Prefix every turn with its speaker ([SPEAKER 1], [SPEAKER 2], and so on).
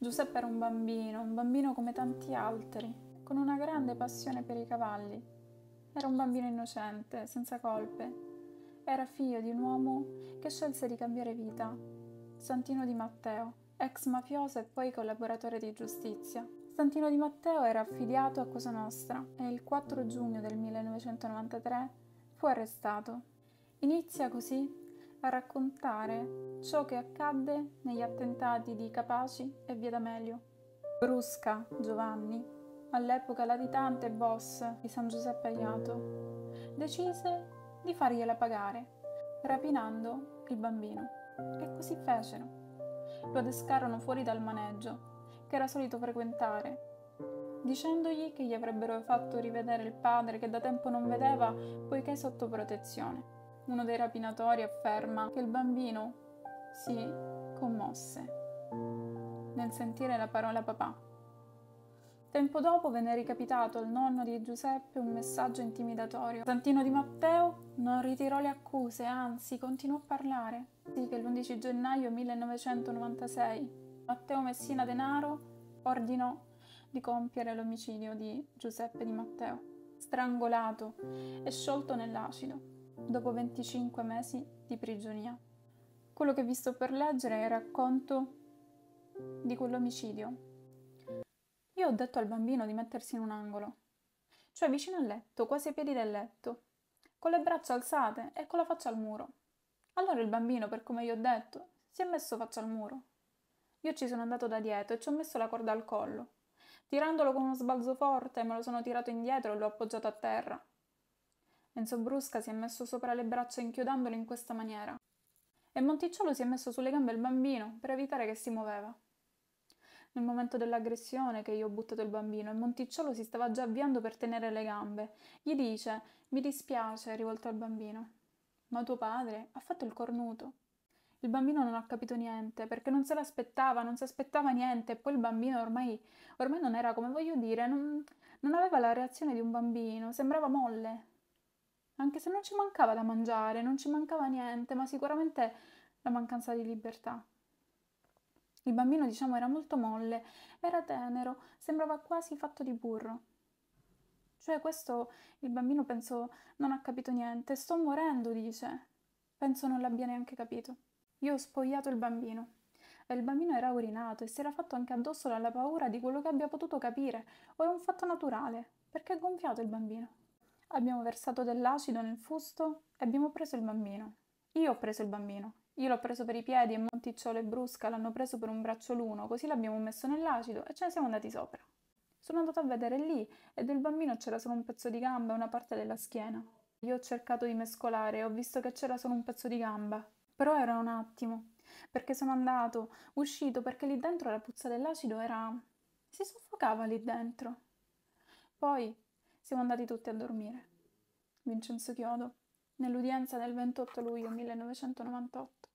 [SPEAKER 1] Giuseppe era un bambino, un bambino come tanti altri, con una grande passione per i cavalli. Era un bambino innocente, senza colpe. Era figlio di un uomo che scelse di cambiare vita, Santino di Matteo, ex mafioso e poi collaboratore di giustizia. Santino di Matteo era affiliato a Cosa Nostra e il 4 giugno del 1993 fu arrestato. Inizia così a raccontare ciò che accadde negli attentati di Capaci e Via D'Amelio. Brusca Giovanni, all'epoca latitante boss di San Giuseppe Aiato, decise di fargliela pagare, rapinando il bambino. E così fecero. Lo adescarono fuori dal maneggio, che era solito frequentare, dicendogli che gli avrebbero fatto rivedere il padre che da tempo non vedeva, poiché sotto protezione. Uno dei rapinatori afferma che il bambino si commosse nel sentire la parola papà. Tempo dopo venne ricapitato al nonno di Giuseppe un messaggio intimidatorio. Santino di Matteo non ritirò le accuse, anzi continuò a parlare. Sì che l'11 gennaio 1996 Matteo Messina Denaro ordinò di compiere l'omicidio di Giuseppe di Matteo, strangolato e sciolto nell'acido dopo 25 mesi di prigionia. Quello che vi sto per leggere è il racconto di quell'omicidio. Io ho detto al bambino di mettersi in un angolo, cioè vicino al letto, quasi ai piedi del letto, con le braccia alzate e con la faccia al muro. Allora il bambino, per come gli ho detto, si è messo faccia al muro. Io ci sono andato da dietro e ci ho messo la corda al collo. Tirandolo con uno sbalzo forte, me lo sono tirato indietro e l'ho appoggiato a terra. Enzo Brusca si è messo sopra le braccia inchiodandolo in questa maniera. E Monticciolo si è messo sulle gambe il bambino per evitare che si muoveva. Nel momento dell'aggressione che io ho buttato il bambino, il Monticciolo si stava già avviando per tenere le gambe. Gli dice: Mi dispiace, rivolto al bambino. Ma tuo padre ha fatto il cornuto. Il bambino non ha capito niente perché non se l'aspettava, non si aspettava niente. E poi il bambino ormai, ormai non era come voglio dire, non, non aveva la reazione di un bambino, sembrava molle anche se non ci mancava da mangiare, non ci mancava niente, ma sicuramente la mancanza di libertà. Il bambino, diciamo, era molto molle, era tenero, sembrava quasi fatto di burro. Cioè, questo il bambino penso non ha capito niente. Sto morendo, dice. Penso non l'abbia neanche capito. Io ho spogliato il bambino. E il bambino era urinato e si era fatto anche addosso dalla paura di quello che abbia potuto capire. O è un fatto naturale, perché è gonfiato il bambino. Abbiamo versato dell'acido nel fusto e abbiamo preso il bambino. Io ho preso il bambino. Io l'ho preso per i piedi e Monticciolo e Brusca l'hanno preso per un braccio l'uno, così l'abbiamo messo nell'acido e ce ne siamo andati sopra. Sono andata a vedere lì e del bambino c'era solo un pezzo di gamba e una parte della schiena. Io ho cercato di mescolare e ho visto che c'era solo un pezzo di gamba. Però era un attimo, perché sono andato, uscito, perché lì dentro la puzza dell'acido era... si soffocava lì dentro. Poi siamo andati tutti a dormire. Vincenzo Chiodo, nell'udienza del 28 luglio 1998.